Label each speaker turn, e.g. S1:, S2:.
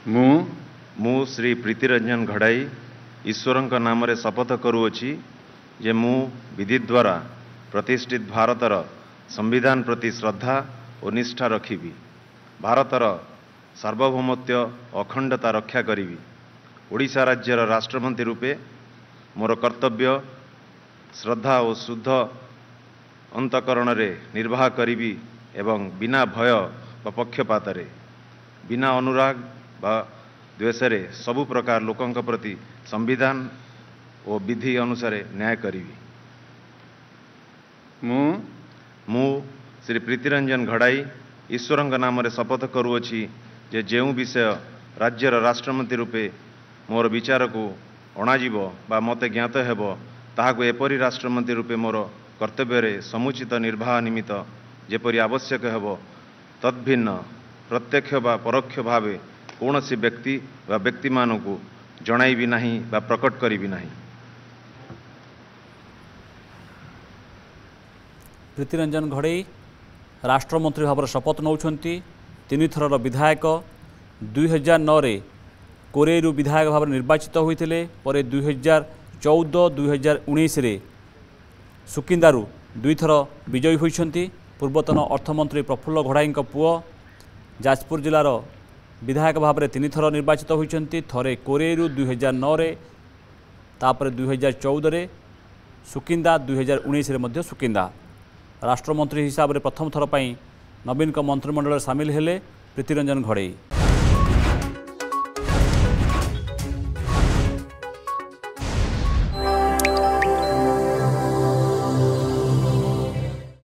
S1: ମୁଁ
S2: ମୁଁ ଶ୍ରୀ ପ୍ରୀତିରଞ୍ଜନ ଘଡ଼ାଇ ଈଶ୍ୱରଙ୍କ ନାମରେ ଶପଥ କରୁଅଛି ଯେ ମୁଁ ବିଧି ଦ୍ୱାରା ପ୍ରତିଷ୍ଠିତ ଭାରତର ସମ୍ବିଧାନ ପ୍ରତି ଶ୍ରଦ୍ଧା ଓ ନିଷ୍ଠା ରଖିବି। ଭାରତର ସାର୍ବଭୌମତ୍ୱ ଅଖଣ୍ଡତା ରକ୍ଷା କରିବି। ଓଡ଼ିଶା ରାଜ୍ୟର ରାଷ୍ଟ୍ରମନ୍ତ୍ରୀ ରୂପେ ମୋର କର୍ତ୍ତବ୍ୟ ଶ୍ରଦ୍ଧା ଓ ଶୁଦ୍ଧ ଅନ୍ତଃକରଣରେ ନିର୍ବାହ କରିବି ଏବଂ ବିନା ଭୟ ବା ପକ୍ଷପାତରେ ବିନା ଅନୁରାଗ ବା ଦ୍ୱେଷରେ ସବୁ ପ୍ରକାର ଲୋକଙ୍କ ପ୍ରତି ସମ୍ବିଧାନ ଓ ବିଧି ଅନୁସାରେ ନ୍ୟାୟ କରିବି।
S1: ମୁଁ?
S2: ମୁଁ ଶ୍ରୀ ପ୍ରୀତିରଞ୍ଜନ ଘଡ଼ାଇ ଈଶ୍ୱରଙ୍କ ନାମରେ ଶପଥ କରୁଅଛି ଯେ ଯେଉଁ ବିଷୟ ରାଜ୍ୟର ରାଷ୍ଟ୍ରମନ୍ତ୍ରୀ ରୂପେ ମୋର ବିଚାରକୁ ଅଣାଯିବ ବା ମୋତେ ଜ୍ଞାତ ହେବ ତାହାକୁ ଏପରି ରାଷ୍ଟ୍ରମନ୍ତ୍ରୀ ରୂପେ ମୋର କର୍ତ୍ତବ୍ୟରେ ସମୁଚିତ ନିର୍ବାହ ନିମିତ୍ତ ଯେପରି ଆବଶ୍ୟକ ହେବ ତଦ୍ଭିନ୍ନ ପ୍ରତ୍ୟକ୍ଷ ବା ପରୋକ୍ଷ ଭାବେ କୌଣସି ବ୍ୟକ୍ତି ବା ବ୍ୟକ୍ତିମାନଙ୍କୁ ଜଣାଇବି ନାହିଁ ବା ପ୍ରକଟ କରିବି ନାହିଁ।
S3: ପ୍ରୀତିରଞ୍ଜନ ଘଡ଼େଇ ରାଷ୍ଟ୍ରମନ୍ତ୍ରୀ ଭାବରେ ଶପଥ ନେଉଛନ୍ତି ତିନିଥରର ବିଧାୟକ। ଦୁଇହଜାର ନଅରେ କୋରେଇରୁ ବିଧାୟକ ଭାବରେ ନିର୍ବାଚିତ ହୋଇଥିଲେ ପରେ ଦୁଇହଜାର ଚଉଦ ଦୁଇହଜାର ଉଣେଇଶରେ ସୁକିନ୍ଦାରୁ ଦୁଇଥର ବିଜୟୀ ହୋଇଛନ୍ତି। ପୂର୍ବତନ ଅର୍ଥମନ୍ତ୍ରୀ ପ୍ରଫୁଲ୍ଲ ଘଡ଼ାଇଙ୍କ ପୁଅ ଯାଜପୁର ଜିଲ୍ଲାର বিধায়ক ভাবে তিনিথর নির্বাচিত হয়েছেন থরে কোরেরু দুই হাজার নরে তাপরে দুই হাজার চৌদরে সুকিন্দা দুই হাজার উনিশে মধ্যে সুকিন্দা রাষ্ট্রমন্ত্রী হিসাবে প্রথম থর পাই নবীনক মন্ত্রিমণ্ডলের সামিল হলে প্রীতিরঞ্জন ঘড়েই